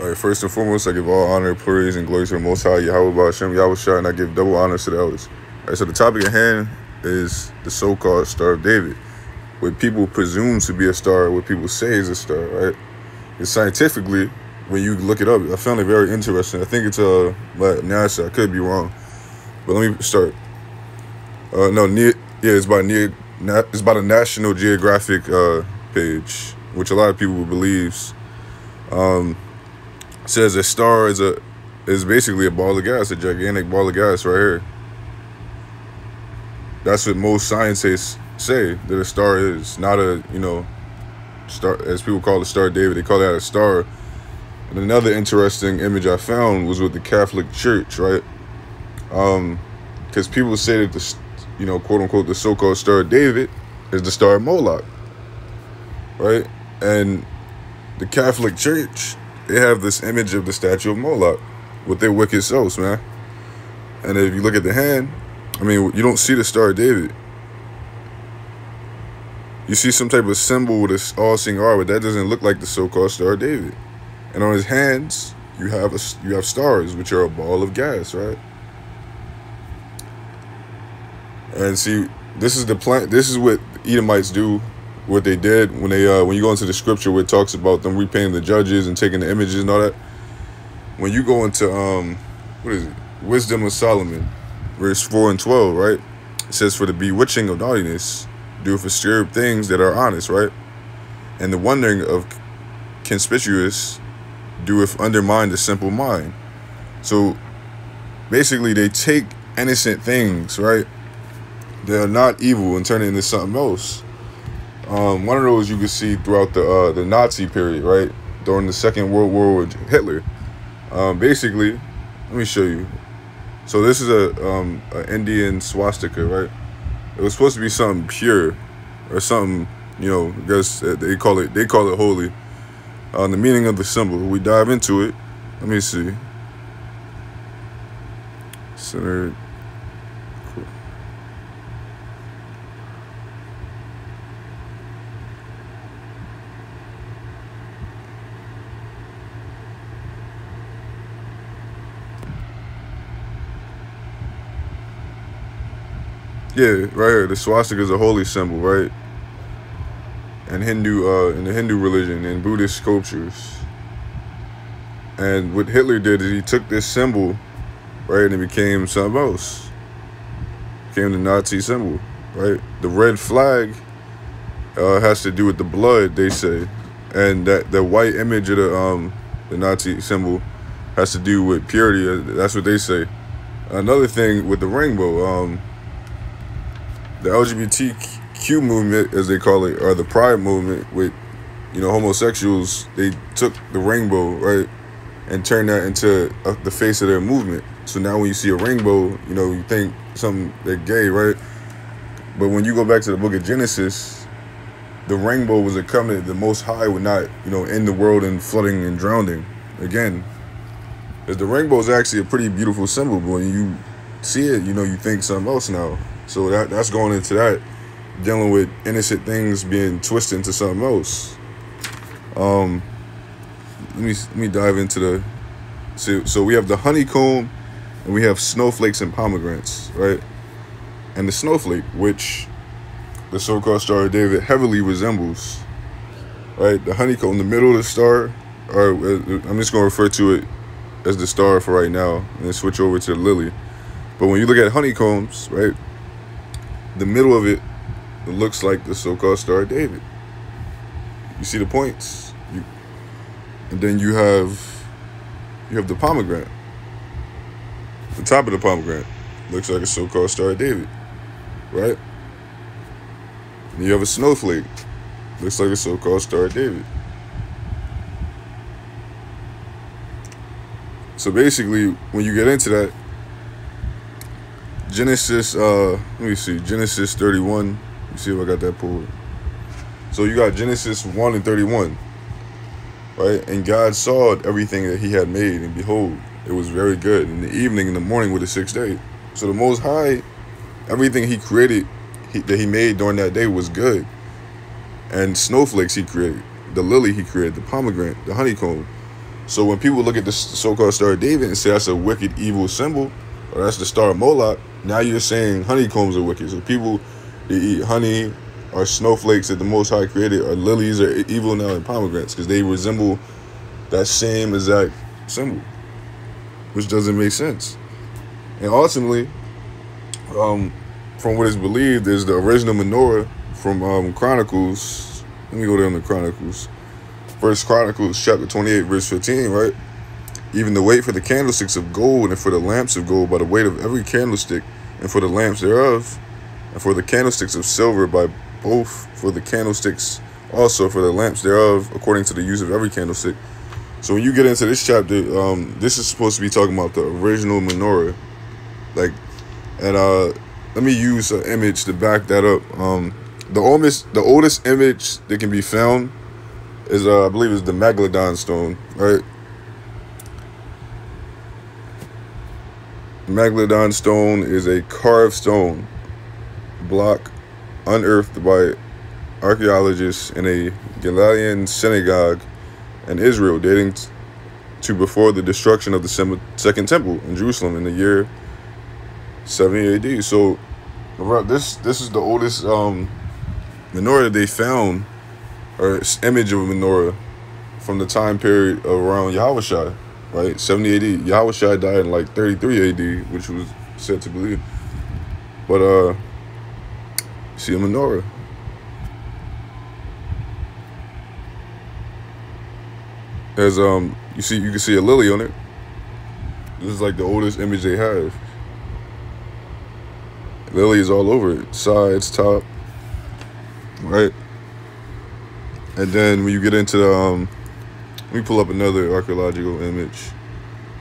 All right, first and foremost, I give all honor, praise, and glory to the Most High Yahweh Hashem Yahweh and I give double honor to the elders. All right, so the topic at hand is the so-called Star of David, what people presume to be a star, what people say is a star, right? And scientifically, when you look it up, I found it very interesting. I think it's uh by NASA. I could be wrong, but let me start. Uh, no, near, yeah, it's by near, it's by the National Geographic uh, page, which a lot of people believes. Um, says a star is a is basically a ball of gas, a gigantic ball of gas right here. That's what most scientists say that a star is, not a you know star as people call the star David. They call that a star. And another interesting image I found was with the Catholic Church, right? Um, because people say that the you know quote unquote the so-called star David is the star Moloch, right? And the Catholic Church they have this image of the statue of Moloch with their wicked selves, man. And if you look at the hand, I mean, you don't see the Star of David. You see some type of symbol with a all-seeing eye, but that doesn't look like the so-called Star of David. And on his hands, you have a, you have stars, which are a ball of gas, right? And see, this is the plan. This is what Edomites do what they did when they uh, when you go into the scripture where it talks about them repaying the judges and taking the images and all that. When you go into um, what is it? Wisdom of Solomon, verse four and twelve, right? It says, "For the bewitching of naughtiness, do for stir things that are honest, right? And the wondering of conspicuous, doeth undermine the simple mind." So, basically, they take innocent things, right? They are not evil and turn it into something else. Um, one of those you can see throughout the uh, the Nazi period, right? During the Second World War with Hitler. Um, basically, let me show you. So this is a um, an Indian swastika, right? It was supposed to be something pure, or something, you know, I guess they call it they call it holy. Uh, the meaning of the symbol. We dive into it. Let me see. Centered. Yeah, right here. The swastika is a holy symbol, right? And Hindu, uh, in the Hindu religion and Buddhist sculptures. And what Hitler did is he took this symbol, right, and it became something else. Became the Nazi symbol, right? The red flag uh, has to do with the blood, they say, and that the white image of the um the Nazi symbol has to do with purity. That's what they say. Another thing with the rainbow, um, the LGBTQ movement, as they call it, or the Pride movement, with you know homosexuals, they took the rainbow right and turned that into uh, the face of their movement. So now when you see a rainbow, you know you think something they're gay, right? But when you go back to the Book of Genesis, the rainbow was a covenant. The Most High would not, you know, end the world in flooding and drowning again. The rainbow is actually a pretty beautiful symbol, but when you see it, you know, you think something else now. So that that's going into that, dealing with innocent things being twisted into something else. Um, let me let me dive into the. So so we have the honeycomb, and we have snowflakes and pomegranates, right? And the snowflake, which the so-called Star of David heavily resembles, right? The honeycomb, in the middle of the star, or uh, I'm just to refer to it as the star for right now, and then switch over to lily. But when you look at honeycombs, right? The middle of it, looks like the so-called Star David. You see the points, you, and then you have you have the pomegranate. The top of the pomegranate looks like a so-called Star David, right? And you have a snowflake, looks like a so-called Star David. So basically, when you get into that, Genesis, uh, let me see, Genesis 31. Let me see if I got that pulled. So you got Genesis 1 and 31, right? And God saw everything that he had made, and behold, it was very good. In the evening, in the morning, with the sixth day. So the Most High, everything he created, he, that he made during that day was good. And snowflakes he created, the lily he created, the pomegranate, the honeycomb. So when people look at the so-called Star of David and say that's a wicked, evil symbol, or that's the Star of Moloch, now you're saying honeycombs are wicked. So people they eat honey or snowflakes that the Most High created, or lilies are evil now and pomegranates because they resemble that same exact symbol, which doesn't make sense. And ultimately, um, from what is believed, is the original menorah from um, Chronicles. Let me go down to Chronicles. First Chronicles chapter 28, verse 15, right? Even the weight for the candlesticks of gold and for the lamps of gold by the weight of every candlestick and for the lamps thereof, and for the candlesticks of silver by both for the candlesticks also for the lamps thereof, according to the use of every candlestick. So when you get into this chapter, um, this is supposed to be talking about the original menorah. Like, and uh, let me use an image to back that up. Um, the oldest, the oldest image that can be found is, uh, I believe, is the Magdala stone, right? Magdala stone is a carved stone block unearthed by archaeologists in a Galilean synagogue in Israel, dating to before the destruction of the Second Temple in Jerusalem in the year 70 AD. So, this this is the oldest um, menorah they found, or image of a menorah from the time period around Yahushua, right? 70 AD. Yahushua died in like 33 AD, which was said to believe. But uh, see a menorah. As um, you see, you can see a lily on it. This is like the oldest image they have. Lilies all over it, sides, top, right? And then when you get into the, um, let me pull up another archaeological image.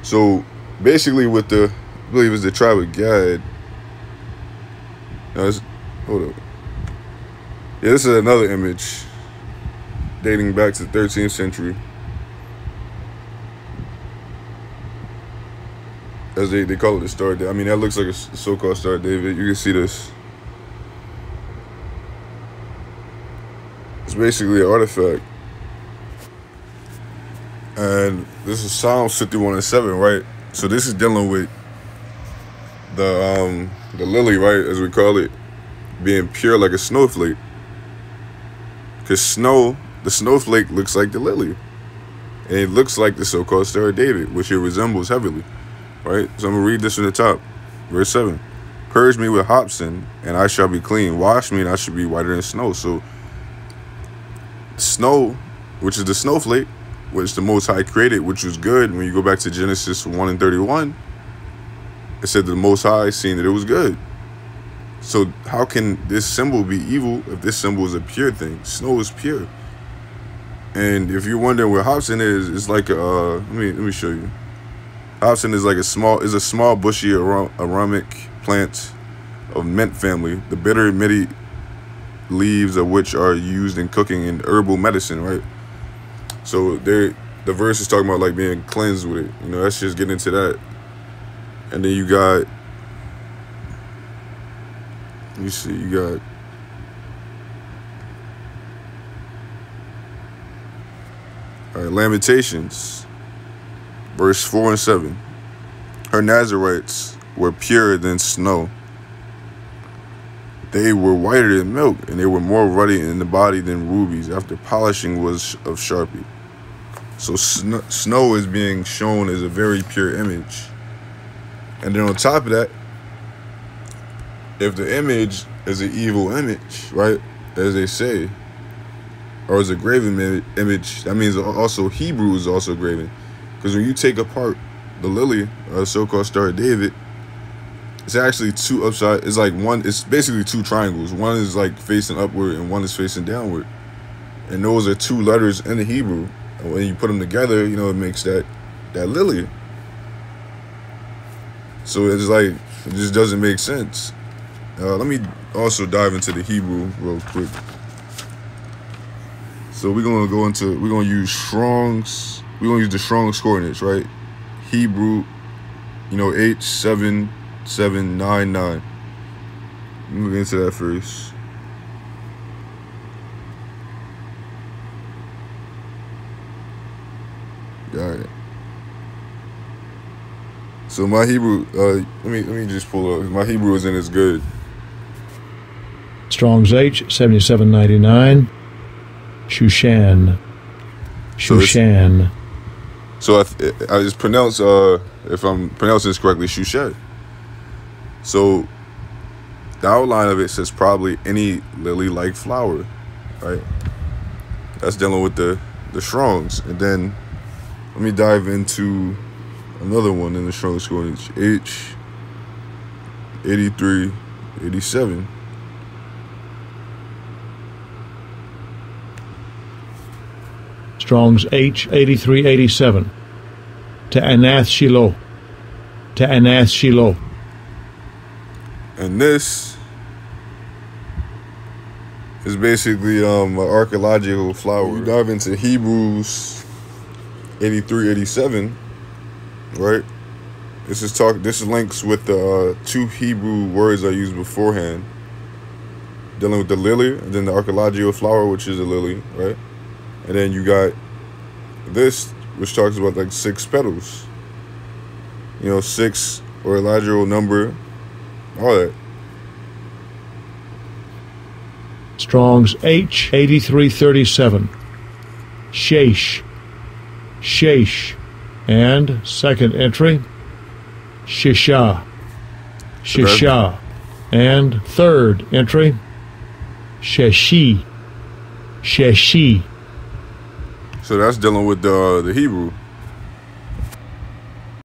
So basically, with the, I believe it's the tribe of Gad. Now, hold up. Yeah, this is another image dating back to the 13th century. as they, they call it the Star. I mean, that looks like a so-called Star David. You can see this. It's basically an artifact. And this is Psalm 51 and 7, right? So this is dealing with the um the lily, right, as we call it, being pure like a snowflake. Because snow, the snowflake looks like the lily. And it looks like the so-called David, which it resembles heavily. Right? So I'm to read this from the top. Verse 7. Purge me with hyssop, and I shall be clean. Wash me, and I shall be whiter than snow. So, snow, which is the snowflake, which the Most High created, which was good. When you go back to Genesis 1 and 31, it said the Most High seen that it was good. So how can this symbol be evil if this symbol is a pure thing? Snow is pure. And if you're wondering where hyssop is, it's like a, uh, let me let me show you. Hyssop is like a small is a small bushy aromatic plant of mint family. The bitter meaty leaves of which are used in cooking and herbal medicine, right? So there the verse is talking about like being cleansed with it. You know, let's just get into that. And then you got you see, you got All right, Lamentations Verse 4 and 7. Her Nazarites were purer than snow. They were whiter than milk, and they were more ruddy in the body than rubies after polishing was of sharpie. So sn snow is being shown as a very pure image. And then on top of that, if the image is an evil image, right, as they say, or is a graven image, that means also Hebrew is also graven. Because when you take apart the lily, or the so-called Star of David, it's actually two upside. It's like one. It's basically two triangles. One is like facing upward, and one is facing downward. And those are two letters in the Hebrew. And when you put them together, you know it makes that that lily. So it's like it just doesn't make sense. Uh, let me also dive into the Hebrew real quick. So we're gonna go into we're gonna use Strong's we're gonna use the Strong's coordinates, right? Hebrew, you know, eight seven seven nine nine. Let me get into that first. Got it. So my Hebrew, uh, let me let me just pull up. My Hebrew isn't as good. Strong's H, 7799. Shushan. Shushan. So I, th- I just pronounce, uh, if I'm pronouncing this correctly, Shushet. So the outline of it says probably any lily-like flower, right? That's dealing with the the Strongs, and then let me dive into another one in the Strong's H H 83, 87. Strong's H, 8387. Ta'anath Shiloh. Ta'anath Shiloh. And this is basically um, an archaeological flower. We dive into Hebrews 83, 87, right? This is talk. This links with the uh, two Hebrew words I used beforehand, dealing with the lily and then the archaeological flower, which is a lily, right? And then you got this, which talks about like six petals. You know, six or a number, all that. Strong's H, 8337. Shesh. Shesh. And second entry, Shisha. Shisha. And third entry, Sheshi. Sheshi. So that's dealing with the uh, the Hebrew.